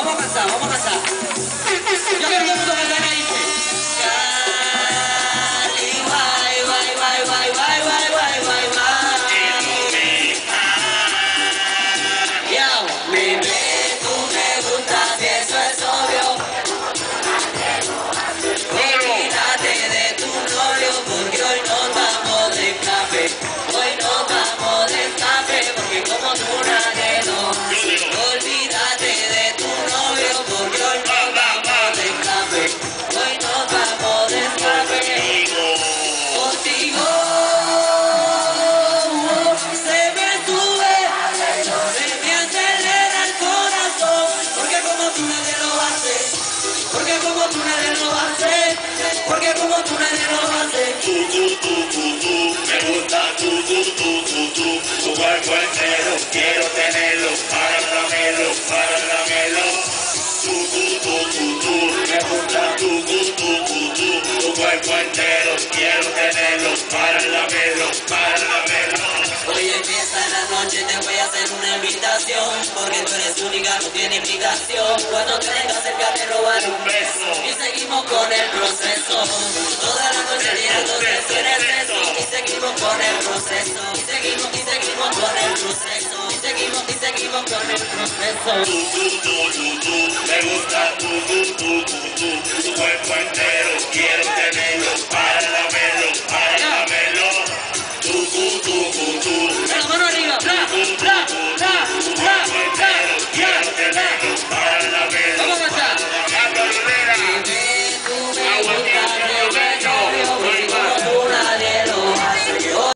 お任せだお任かだやめることがない tú, tú, tú, tú, tú, tu cuerpo entero, quiero tenerlo, para lamerlo. Tú, tú, tú, tú, tú, me gusta tú, tú, tú, tú, tú, tu cuerpo entero, quiero tenerlo, para lamerlo. Hoy empieza la noche, te voy a hacer una invitación, porque tú eres única, no tiene invitación. Cuando te vengas cerca te robar un beso y seguimos con el proceso. Y seguimos y seguimos con el proceso. Y seguimos y seguimos con el proceso. Tú, tú, tú, tú, me gusta tú, tú, tú, tú, tu cuerpo entero, quiero tenerlo, para lamerlo, para lamerlo. Tú, tú, tú, tú,